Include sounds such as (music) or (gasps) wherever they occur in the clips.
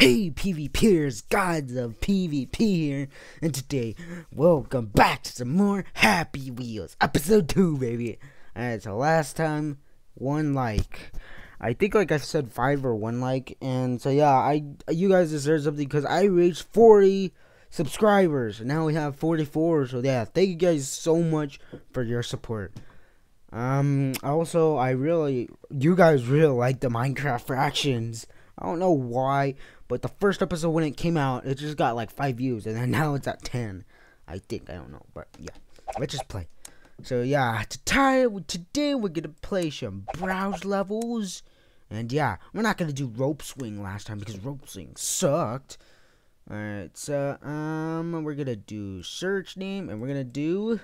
Hey PvPers, gods of PvP here, and today, welcome back to some more Happy Wheels, episode 2, baby. Alright, so last time, one like. I think like I said 5 or 1 like, and so yeah, I you guys deserve something because I reached 40 subscribers, and now we have 44, so yeah, thank you guys so much for your support. Um, also, I really, you guys really like the Minecraft factions. I don't know why, but the first episode when it came out, it just got like five views, and then (laughs) now it's at ten. I think I don't know, but yeah, let's just play. So yeah, today today we're gonna play some browse levels, and yeah, we're not gonna do rope swing last time because rope swing sucked. Alright, so um, we're gonna do search name, and we're gonna do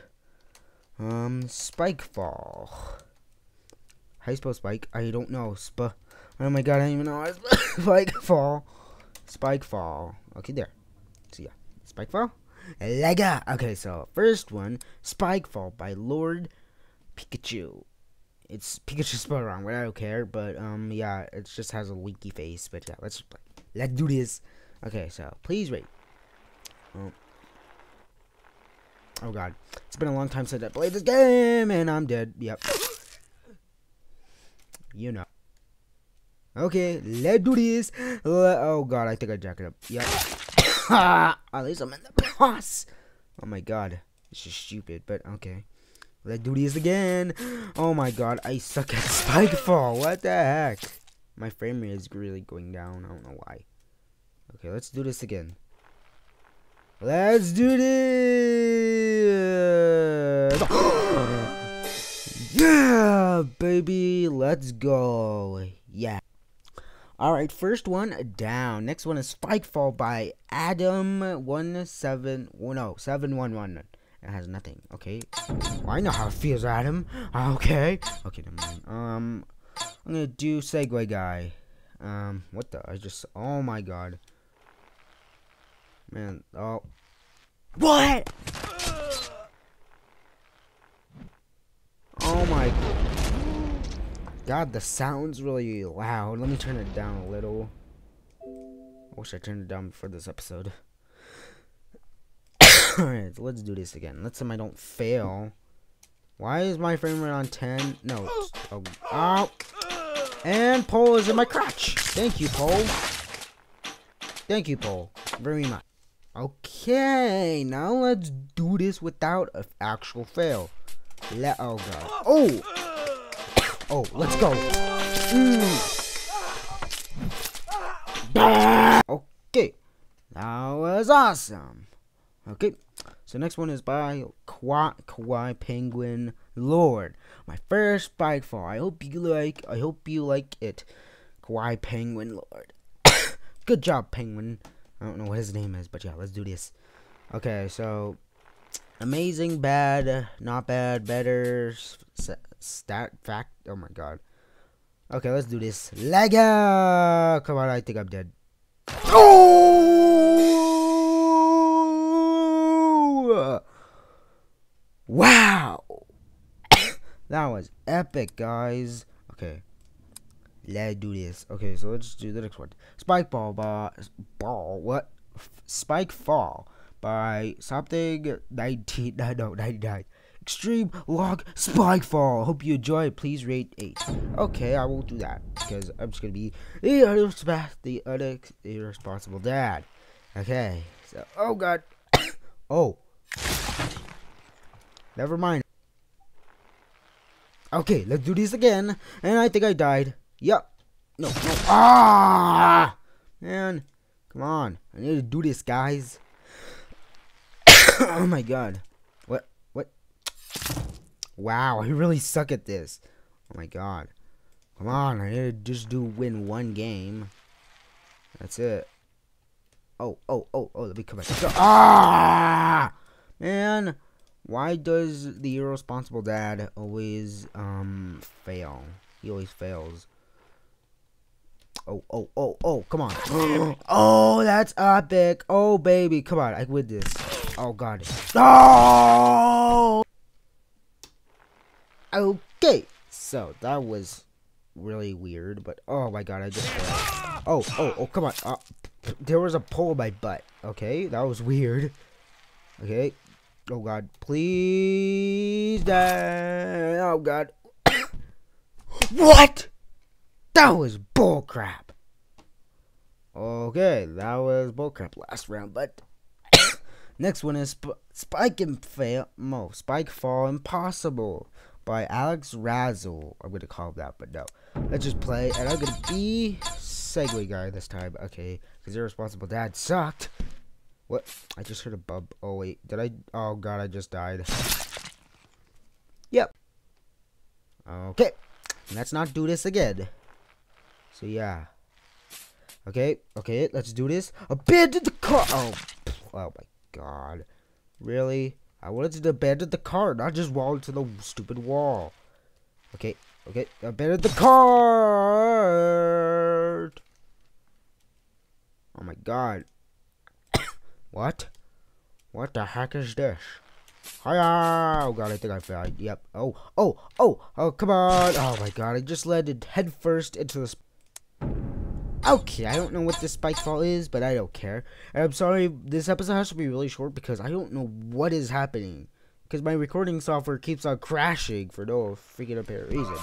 um spike fall. How you spell spike? I don't know. Sp Oh my god, I don't even know. (laughs) Spike fall. Spike fall. Okay, there. So yeah. Spike fall. Lega. Okay, so first one, Spike Fall by Lord Pikachu. It's Pikachu spelled wrong, but I don't care. But um, yeah, it just has a winky face. But yeah, let's play. Let's do this. Okay, so please rate. Oh. oh god, it's been a long time since I played this game, and I'm dead. Yep. You know. Okay, let's do this. Uh, oh god, I think I jacked it up. Yeah. (coughs) At least I'm in the boss. Oh my god. This is stupid, but okay. Let's do this again. Oh my god, I suck at spike fall. What the heck? My frame rate is really going down. I don't know why. Okay, let's do this again. Let's do this. (gasps) yeah, baby. Let's go. Yeah. Alright, first one down. Next one is Spikefall by Adam17. No, 711. It has nothing. Okay. Well, I know how it feels, Adam. Okay. Okay, never mind. Um, I'm gonna do Segway Guy. Um, what the? I just. Oh my god. Man. Oh. What? Oh my God, the sound's really loud. Let me turn it down a little. I wish I turned it down before this episode. (coughs) Alright, let's do this again. Let's say I don't fail. Why is my frame rate on 10? No. Oh, oh. And Paul is in my crotch. Thank you, Paul. Thank you, Paul. Very much. Okay, now let's do this without an actual fail. Let oh god. Oh! Oh, let's go. Mm. Okay. That was awesome. Okay. So next one is by Kawaii, Kawaii Penguin Lord. My first bike fall. I hope you like I hope you like it. Kawaii Penguin Lord. (coughs) Good job, Penguin. I don't know what his name is, but yeah, let's do this. Okay, so amazing, bad, not bad, better, stat fact. Oh my god. Okay, let's do this. Lego! Come on, I think I'm dead. Oh! Wow! (coughs) that was epic, guys. Okay. Let's do this. Okay, so let's do the next one. Spike ball by ball. What? Spike fall by something 19. (laughs) No, 99. Extreme Log Spikefall. Hope you enjoy. Please rate 8. Okay, I won't do that. Because I'm just going to be the, the irresponsible dad. Okay. So, oh god. (coughs) oh. Never mind. Okay, let's do this again. And I think I died. Yep. No, no. Ah! Man. Come on. I need to do this, guys. (coughs) oh my god. What? What? Wow, I really suck at this. Oh my god. Come on, I need to just do win one game. That's it. Oh, oh, oh, oh, let me come back. Ah! Man, why does the irresponsible dad always, um, fail? He always fails. Oh, oh, oh, oh, come on. oh, that's epic. Oh, baby, come on, I win this. Oh, God. Oh! Okay, so that was really weird, but oh my god, I just oh oh oh come on, uh, there was a pole in my butt. Okay, that was weird. Okay. Oh God, please die. Oh God. (coughs) what? That was bullcrap. Okay, that was bullcrap last round, but (coughs) next one is Sp Spike and Fail. Mo Spike Fall Impossible by Alex Razzle. I'm gonna call that, but no. Let's just play, and I'm gonna be Segway guy this time. Okay, because irresponsible dad sucked. What? I just heard a bub. Oh wait, did I? Oh god, I just died. Yep. Okay, let's not do this again. So yeah. Okay, okay, let's do this. Abandon the car. Oh, oh my god. Really? I wanted to abandon the car, not just wall into the stupid wall. Okay, okay, abandon the car. Oh my god. (coughs) what? What the heck is this? Hiya! Oh god, I think I fell. Yep. Oh, oh, oh, oh, come on. Oh my god, I just landed headfirst into the Okay, I don't know what this spike fall is, but I don't care. And I'm sorry, this episode has to be really short because I don't know what is happening. Because my recording software keeps on crashing for no freaking apparent reason.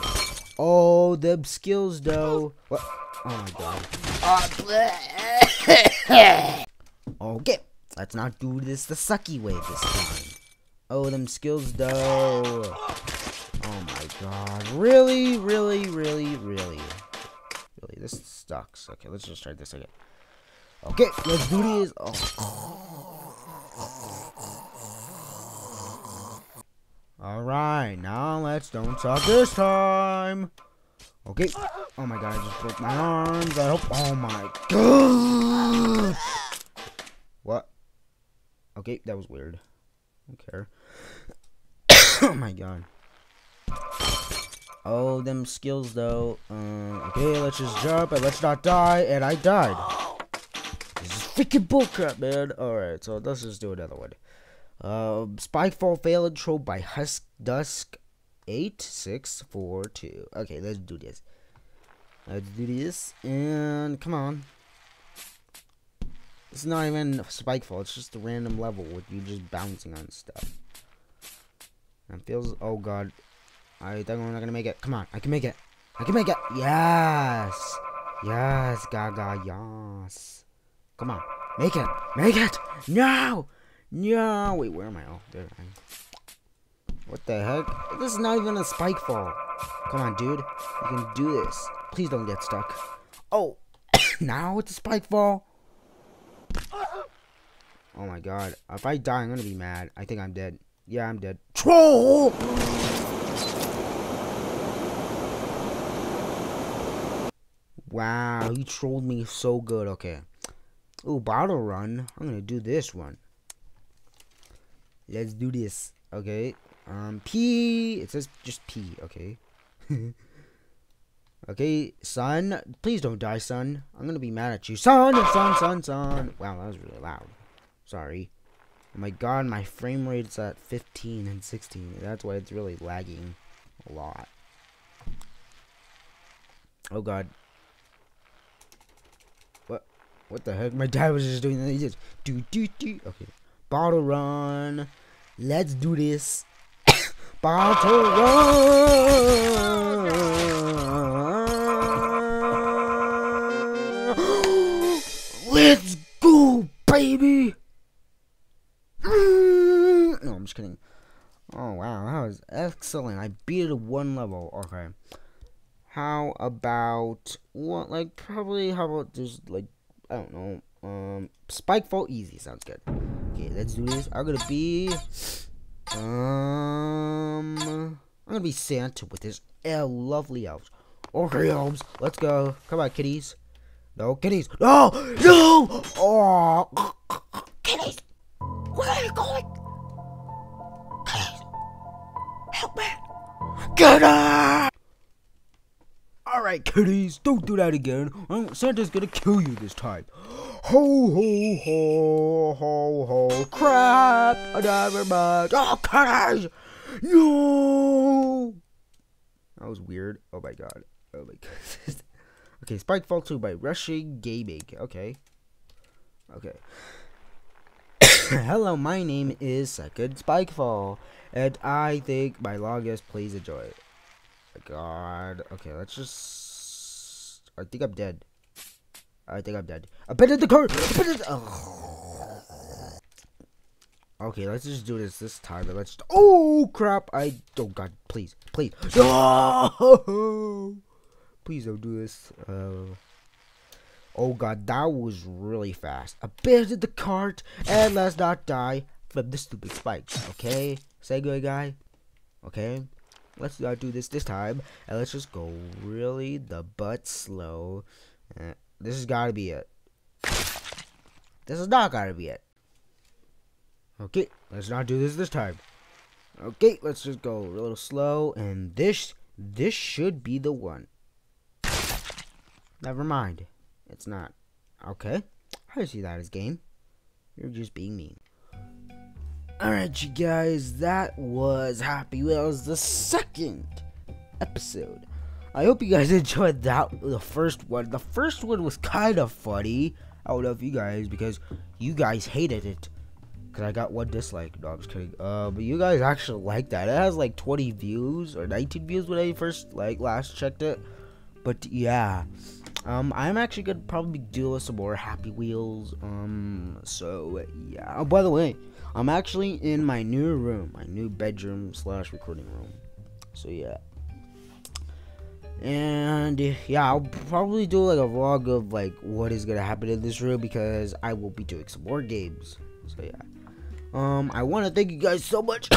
Oh, them skills though. What? Oh my god. Oh, (laughs) okay, let's not do this the sucky way this time. Oh, them skills though. Oh my god. Really, really, really, really. This sucks. Okay, let's just try this again. Okay, let's do this. Oh. Alright, now let's don't suck this time. Okay. Oh my god, I just broke my arms. I hope. Oh my god. What? Okay, that was weird. I don't care. (coughs) oh my god. Oh, them skills though. Uh, okay, let's just jump and let's not die. And I died. This is freaking bullcrap, man. Alright, so let's just do another one. Um, Spikefall fail intro by Husk Dusk 8642. Okay, let's do this. Let's do this. And come on. It's not even Spikefall, it's just a random level with you just bouncing on stuff. And feels oh god. I think we're not gonna make it. Come on, I can make it. I can make it. Yes. Yes, Gaga, yes. Come on. Make it. Make it. No. No. Wait, where am I? Oh, there I am. What the heck? This is not even a spike fall. Come on, dude. You can do this. Please don't get stuck. Oh. (coughs) now it's a spike fall. Oh my god. If I die, I'm gonna be mad. I think I'm dead. Yeah, I'm dead. Troll! Wow, he trolled me so good. Okay. Oh, bottle run. I'm gonna do this one. Let's do this. Okay. Um, P. It says just P. Okay. (laughs) okay, son. Please don't die, son. I'm gonna be mad at you. Son, son, son, son. Wow, that was really loud. Sorry. Oh my god, my frame rate's at 15 and 16. That's why it's really lagging a lot. Oh god. What? The heck? My dad was just doing that. He just do do do. Okay. Bottle run. Let's do this. (coughs) Bottle run. (gasps) Let's go, baby. (coughs) No, I'm just kidding. Oh wow, that was excellent. I beat it one level. Okay. How about what? Like probably. How about just like I don't know. Um, spike fall easy sounds good. Okay, let's do this. I'm gonna be. Um, I'm gonna be Santa with his el lovely elves. Okay, elves, let's go. Come on, kitties. No, kitties. No, no. Oh, kitties. Where are you going? Please. Help me. Get her! Alright, kiddies, don't do that again. Santa's gonna kill you this time. (gasps) Ho, ho, ho, ho, ho. Crap! I never mind. Oh, kitties! No! That was weird. Oh my god. Oh my god. (laughs) okay, Spikefall 2 by Rushing Gaming. Okay. Okay. (coughs) Hello, my name is Second Spikefall, and I think my longest. Please enjoy. God. Okay, let's just. I think I'm dead. I think I'm dead. In the car. Oh. Okay, let's just do this this time. Let's. Oh crap! I. Oh God! Please, please. (laughs) No! Please don't do this. Uh. Oh god, that was really fast. Abandon the cart and let's not die from the stupid spikes. Okay, Segway guy. Okay, let's not do this this time, and let's just go really the butt slow. Uh, this has got to be it. This is not gotta be it. Okay, let's not do this this time. Okay, let's just go a little slow, and this this should be the one. Never mind. It's not. Okay. I see that as game. You're just being mean. Alright, you guys, that was Happy Wheels, the second episode. I hope you guys (laughs) enjoyed that, the first one. The first one was kind of funny. I don't know if you guys, because you guys hated it. Because I got one dislike. No, I'm just kidding. Uh, but you guys actually liked that. It has like 20 views or 19 views when I first, like, last checked it. But yeah. Um, I'm actually gonna probably do some more Happy Wheels. Um, so yeah. Oh, by the way, I'm actually in my new room, my new bedroom slash recording room. So yeah. And yeah, I'll probably do like a vlog of like what is gonna happen in this room because I will be doing some more games. So yeah. Um, I want to thank you guys so much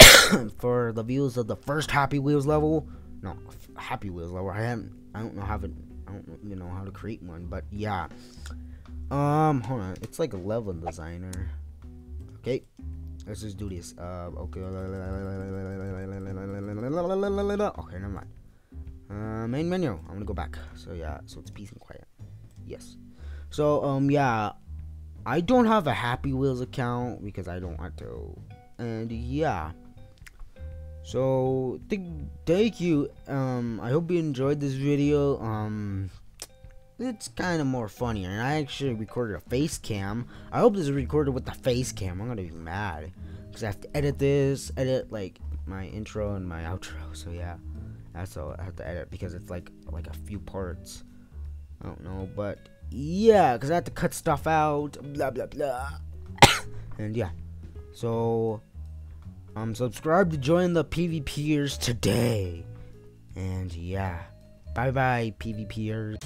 (coughs) for the views of the first Happy Wheels level. No, Happy Wheels level. I haven't I don't know how to I don't even know how to create one, but yeah. Um, hold on. It's like a level designer. Okay. Let's just do this. Uh, okay. Okay, never mind. Uh, main menu. I'm gonna go back. So yeah, so it's peace and quiet. Yes. So um, yeah, I don't have a Happy Wheels account because I don't want to. And yeah. So th thank you. Um, I hope you enjoyed this video. Um, it's kind of more funnier, and I actually recorded a face cam. I hope this is recorded with the face cam. I'm gonna be mad because I have to edit this, edit like my intro and my outro. So yeah, that's all I have to edit because it's like like a few parts. I don't know, but yeah, because I have to cut stuff out. Blah blah blah. (coughs) and yeah, so um, subscribe to join the PvPers today. And yeah, bye bye, PvPers.